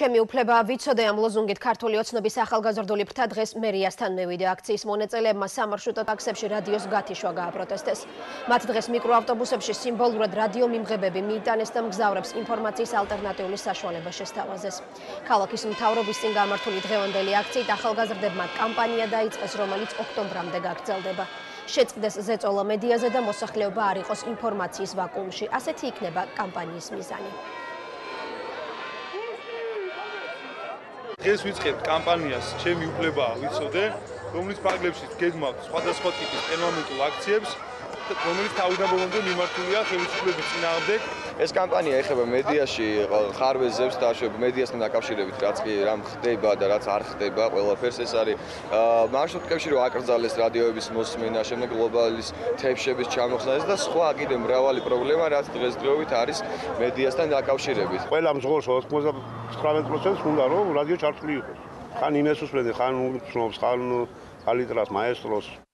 ჩემი უფლება ვიცოდე ამ ლოზუნგით ქართული ოცნობის ახალგაზრდული ფრთა დღეს მერიასთან მევიდა აქციის მონაწილეებმა სამარშრუტო ტაქსებში რადიოს გათიშვა გააპროტესტეს. მათ დღეს მიკროავტობუსებში სიმბოლურად რადიო მიმღებები მიიტანეს და მგზავრებს ინფორმაციის ალტერნატიული საშუალება შესთავაზეს. ქალაქის მთავრობის წინ გამართული დღევანდელი აქციით ახალგაზრდებმა კამპანია დაიწყეს, რომელიც ოქტომბრამდე გაგრძელდება. შეწყდეს ზეწოლა მედიაზე და მოსახლეობა არ იყოს ინფორმაციის ვაკუუმში. ასეთი იქნება კამპანიის მიზანი. დღეს ვიწყებთ კამპანიას ჩემი უფლებაა ვიცოდე? რომლის ფარგლებში გეგმავთ სხვადასხვა ტიპის პერმანენტულ აქციებს რომელიც თავიდან ბოლომდე მიმართულია ხელისუფლების წინააღმდეგ. ეს კამპანია ეხება მედიაში ხარვეზებს და შვებ მედიასთან დაკავშირებით, რაც კი რამ ხდება და რაც არ ხდება, ყველაფერს ეს არის მარშრუტკებში რომ აკრძალეს რადიოების მოსმენა, შემდეგ გლობალის თებშების ჩამოხსნა და სხვა კიდე მრავალი პრობლემა, რაც დღესდღეობით არის მედიასთან დაკავშირებით. ყველა მსგავს 99%-ს უნდა რომ რადიო ჩართული იყოს. ხან იმეს უსმენდი, ხან უცნობს, ხან ალიტრას, მაესტროს